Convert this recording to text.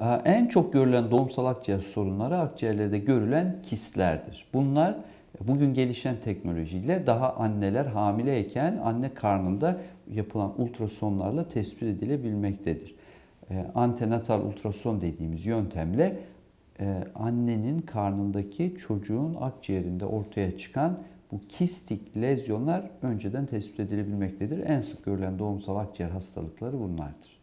Ee, en çok görülen doğumsal akciğer sorunları akciğerlerde görülen kistlerdir. Bunlar bugün gelişen teknolojiyle daha anneler hamileyken anne karnında yapılan ultrasonlarla tespit edilebilmektedir. Ee, antenatal ultrason dediğimiz yöntemle e, annenin karnındaki çocuğun akciğerinde ortaya çıkan bu kistik lezyonlar önceden tespit edilebilmektedir. En sık görülen doğumsal akciğer hastalıkları bunlardır.